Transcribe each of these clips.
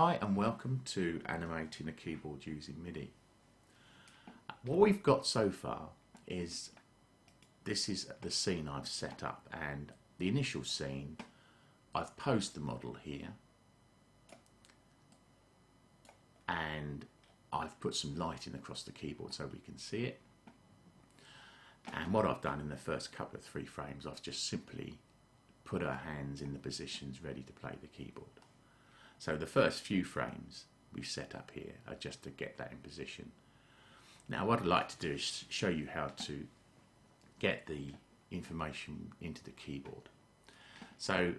Hi and welcome to animating a keyboard using MIDI. What we've got so far is this is the scene I've set up and the initial scene I've posed the model here and I've put some lighting across the keyboard so we can see it and what I've done in the first couple of three frames I've just simply put our hands in the positions ready to play the keyboard. So the first few frames we set up here are just to get that in position. Now what I'd like to do is show you how to get the information into the keyboard. So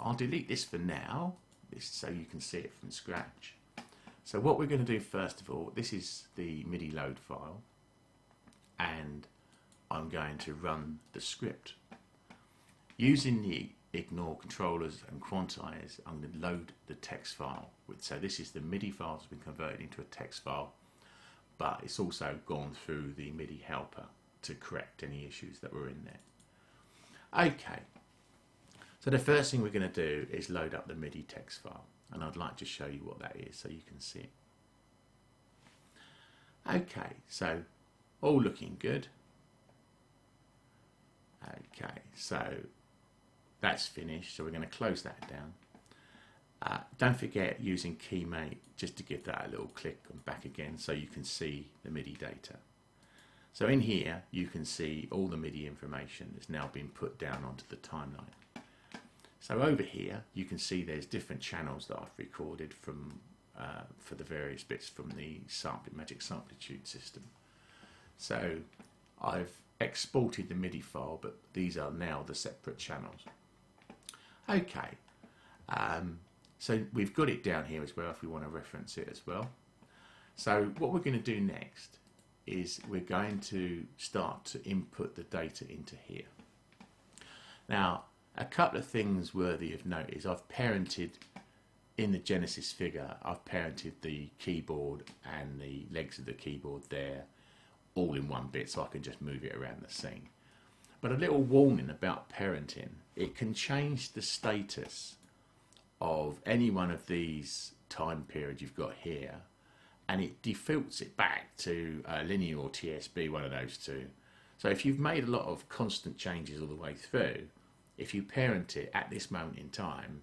I'll delete this for now, this so you can see it from scratch. So what we're going to do first of all, this is the MIDI load file and I'm going to run the script. Using the ignore controllers and quantize, I'm going to load the text file. With, so this is the MIDI file that's been converted into a text file, but it's also gone through the MIDI helper to correct any issues that were in there. Okay, so the first thing we're going to do is load up the MIDI text file, and I'd like to show you what that is so you can see it. Okay, so all looking good. Okay, so that's finished, so we're going to close that down. Uh, don't forget using Keymate just to give that a little click and back again so you can see the MIDI data. So in here you can see all the MIDI information that's now been put down onto the timeline. So over here you can see there's different channels that I've recorded from uh, for the various bits from the sampling, Magix Samplitude system. So I've exported the MIDI file but these are now the separate channels. Okay, um, so we've got it down here as well if we want to reference it as well. So what we're going to do next is we're going to start to input the data into here. Now, a couple of things worthy of note is I've parented in the Genesis figure, I've parented the keyboard and the legs of the keyboard there all in one bit so I can just move it around the scene. But a little warning about parenting, it can change the status of any one of these time periods you've got here and it defaults it back to uh, linear or TCB, one of those two. So if you've made a lot of constant changes all the way through, if you parent it at this moment in time,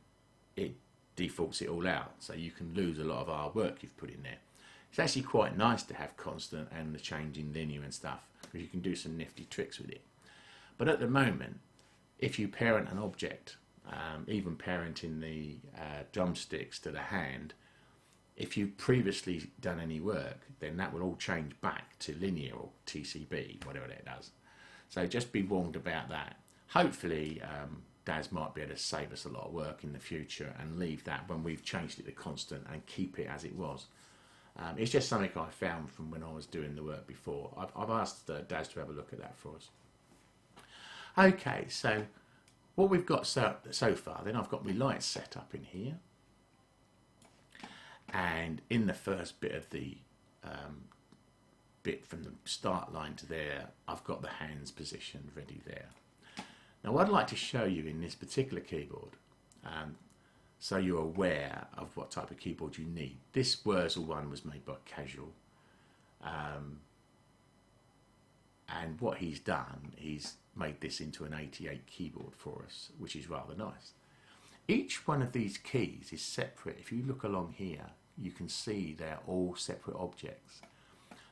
it defaults it all out. So you can lose a lot of our work you've put in there. It's actually quite nice to have constant and the change in linear and stuff because you can do some nifty tricks with it. But at the moment, if you parent an object, um, even parenting the uh, drumsticks to the hand, if you've previously done any work, then that will all change back to linear or TCB, whatever that does. So just be warned about that. Hopefully, um, might be able to save us a lot of work in the future and leave that when we've changed it to constant and keep it as it was. Um, it's just something I found from when I was doing the work before. I've, I've asked uh, Daz to have a look at that for us. Okay, so what we've got so, so far, then I've got my lights set up in here. And in the first bit of the um, bit from the start line to there, I've got the hands positioned ready there. Now what I'd like to show you in this particular keyboard, um, so you're aware of what type of keyboard you need. This Wurzel one was made by Casual. Um, and what he's done, he's made this into an 88 keyboard for us, which is rather nice. Each one of these keys is separate. If you look along here, you can see they're all separate objects.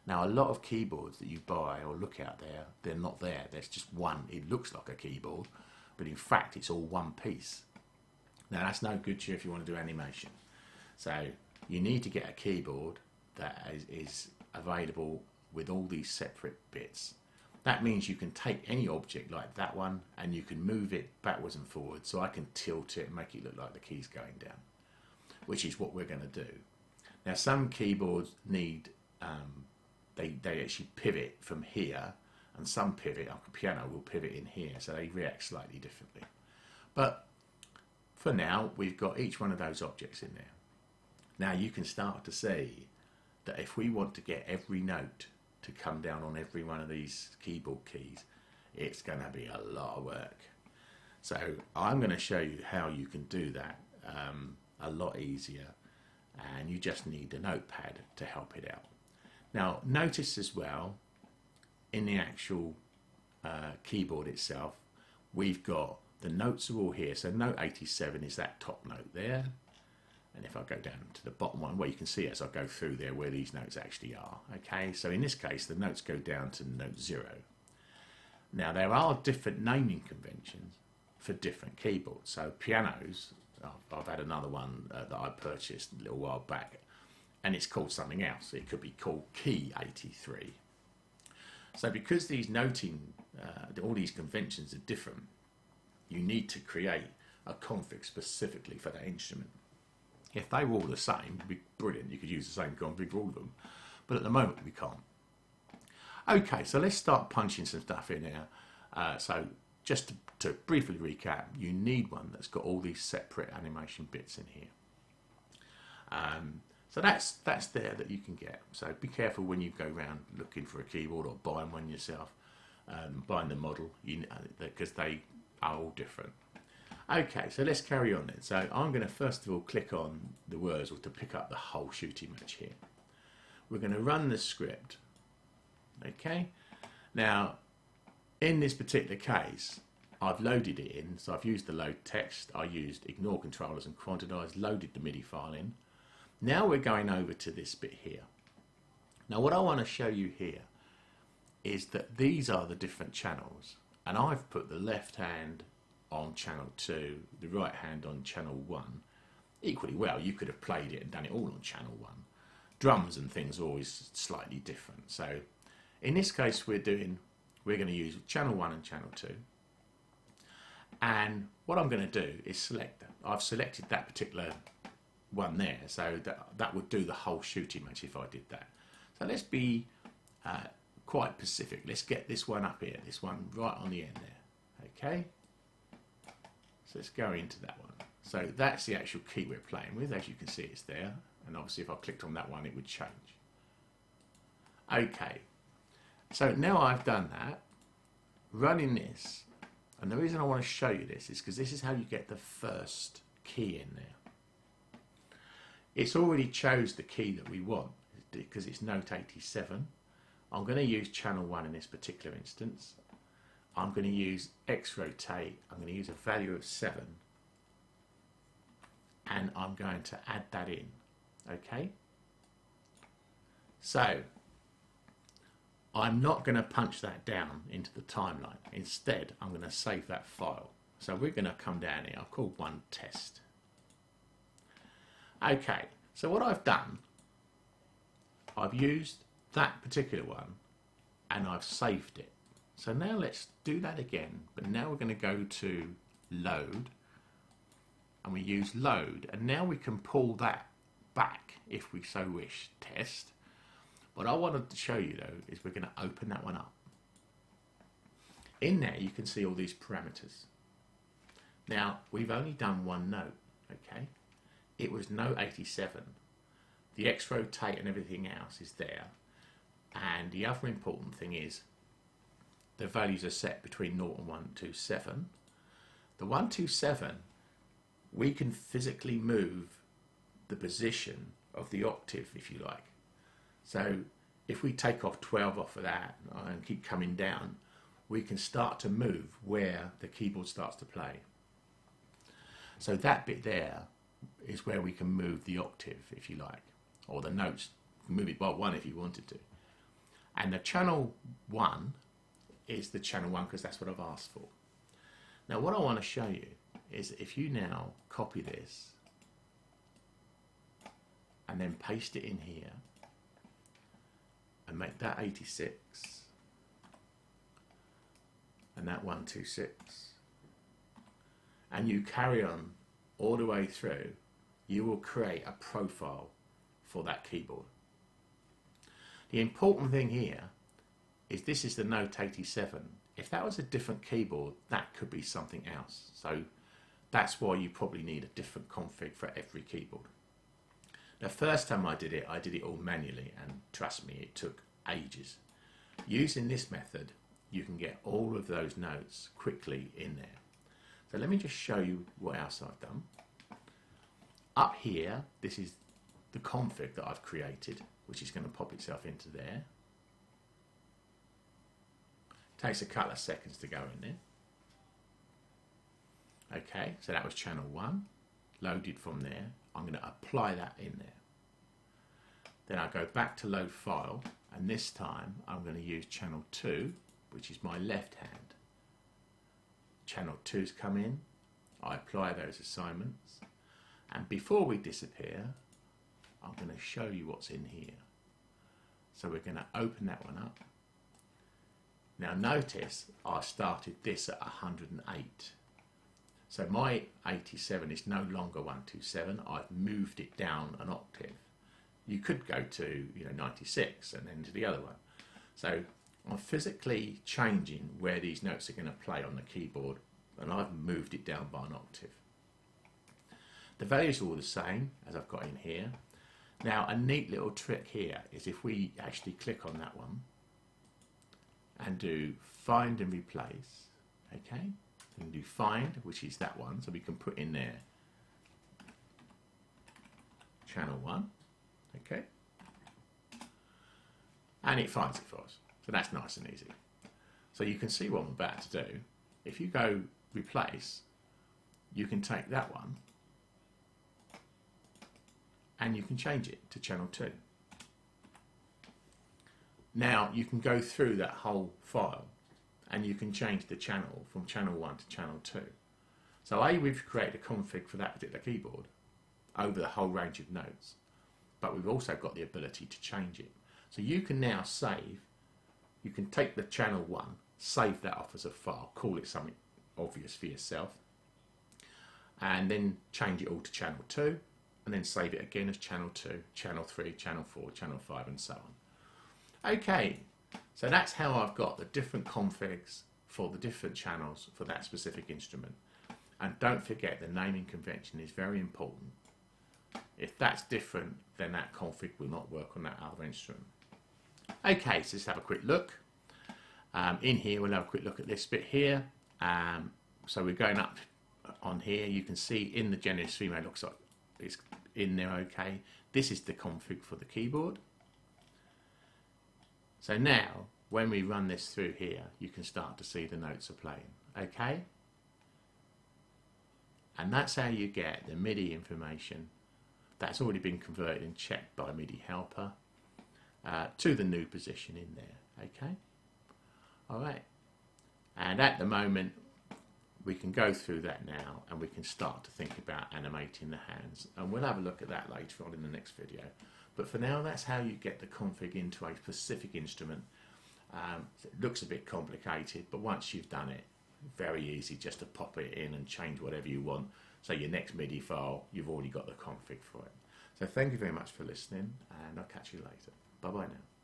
Now, a lot of keyboards that you buy or look out there, they're not there. There's just one. It looks like a keyboard, but in fact, it's all one piece. Now, that's no good to you if you want to do animation. So, you need to get a keyboard that is, is available with all these separate bits. That means you can take any object like that one and you can move it backwards and forwards. So I can tilt it and make it look like the key's going down, which is what we're going to do. Now some keyboards need, um, they, they actually pivot from here and some pivot, like a piano will pivot in here, so they react slightly differently. But for now, we've got each one of those objects in there. Now you can start to see that if we want to get every note to come down on every one of these keyboard keys, it's going to be a lot of work. So I'm going to show you how you can do that um, a lot easier and you just need a notepad to help it out. Now notice as well in the actual uh, keyboard itself we've got the notes are all here so note 87 is that top note there and if I go down to the bottom one, well, you can see as I go through there where these notes actually are. Okay, so in this case, the notes go down to note zero. Now, there are different naming conventions for different keyboards. So, pianos, I've had another one uh, that I purchased a little while back, and it's called something else. It could be called Key 83. So, because these noting, uh, all these conventions are different, you need to create a config specifically for that instrument. If they were all the same, it'd be brilliant. You could use the same config for all of them. But at the moment, we can't. Okay, so let's start punching some stuff in here. Uh, so just to, to, briefly recap, you need one that's got all these separate animation bits in here. Um, so that's that's there that you can get. So be careful when you go around looking for a keyboard or buying one yourself, um, buying the model, because they are all different. Okay, so let's carry on then. So I'm going to first of all click on the Wurzel to pick up the whole shooting match here. We're going to run the script. Okay, now in this particular case, I've loaded it in. So I've used the load text, I used ignore controllers and quantize, loaded the MIDI file in. Now we're going over to this bit here. Now what I want to show you here is that these are the different channels and I've put the left hand on channel 2, the right hand on channel 1. Equally well, you could have played it and done it all on channel 1. Drums and things are always slightly different. So in this case, we're doing, we're going to use channel 1 and channel 2. And what I'm going to do is select, that. I've selected that particular one there, so that, that would do the whole shooting match if I did that. So let's be uh, quite specific. Let's get this one up here, this one right on the end there. Okay? So let's go into that one. So that's the actual key we're playing with. As you can see, it's there. And obviously, if I clicked on that one, it would change. Okay. So now I've done that, running this, and the reason I want to show you this is because this is how you get the first key in there. It's already chose the key that we want because it's note 87. I'm going to use channel 1 in this particular instance. I'm going to use X rotate, I'm going to use a value of 7 and I'm going to add that in. Okay? So, I'm not going to punch that down into the timeline. Instead, I'm going to save that file. So we're going to come down here. I've called one test. Okay, so what I've done, I've used that particular one and I've saved it. So now let's do that again, but now we're going to go to load and we use load and now we can pull that back if we so wish, test. What I wanted to show you though is we're going to open that one up. In there you can see all these parameters. Now we've only done one note, okay? It was note 87. The X rotate and everything else is there. And the other important thing is the values are set between 0 and 127. The 127, we can physically move the position of the octave, if you like. So if we take off 12 off of that and keep coming down, we can start to move where the keyboard starts to play. So that bit there is where we can move the octave, if you like, or the notes. Move it by one if you wanted to. And the channel one is the channel one because that's what I've asked for. Now what I want to show you is if you now copy this and then paste it in here and make that 86 and that 126 and you carry on all the way through you will create a profile for that keyboard. The important thing here is this is the Note 87. If that was a different keyboard, that could be something else. So that's why you probably need a different config for every keyboard. The first time I did it, I did it all manually, and trust me, it took ages. Using this method, you can get all of those notes quickly in there. So let me just show you what else I've done. Up here, this is the config that I've created, which is going to pop itself into there. Takes a couple of seconds to go in there. Okay, so that was channel 1, loaded from there. I'm going to apply that in there. Then I go back to load file, and this time I'm going to use channel 2, which is my left hand. Channel 2's come in, I apply those assignments, and before we disappear, I'm going to show you what's in here. So we're going to open that one up. Now notice I started this at 108. So my 87 is no longer 127. I've moved it down an octave. You could go to you know 96 and then to the other one. So I'm physically changing where these notes are going to play on the keyboard and I've moved it down by an octave. The values are all the same as I've got in here. Now a neat little trick here is if we actually click on that one and do find and replace, okay, and do find, which is that one, so we can put in there channel one, okay, and it finds it for us. So that's nice and easy. So you can see what I'm about to do. If you go replace, you can take that one and you can change it to channel 2. Now you can go through that whole file and you can change the channel from channel 1 to channel 2. So A, we've created a config for that particular keyboard over the whole range of notes, but we've also got the ability to change it. So you can now save, you can take the channel 1, save that off as a file, call it something obvious for yourself, and then change it all to channel 2, and then save it again as channel 2, channel 3, channel 4, channel 5 and so on. Okay, so that's how I've got the different configs for the different channels for that specific instrument. And don't forget the naming convention is very important. If that's different, then that config will not work on that other instrument. Okay, so let's have a quick look. Um, in here, we'll have a quick look at this bit here. Um, so we're going up on here. You can see in the Genesis Stream, looks like it's in there okay. This is the config for the keyboard. So now, when we run this through here, you can start to see the notes are playing, okay? And that's how you get the MIDI information that's already been converted and checked by MIDI helper uh, to the new position in there, okay? All right. And at the moment, we can go through that now and we can start to think about animating the hands and we'll have a look at that later on in the next video but for now that's how you get the config into a specific instrument. Um, it looks a bit complicated but once you've done it very easy just to pop it in and change whatever you want. So your next MIDI file you've already got the config for it. So thank you very much for listening and I'll catch you later. Bye bye now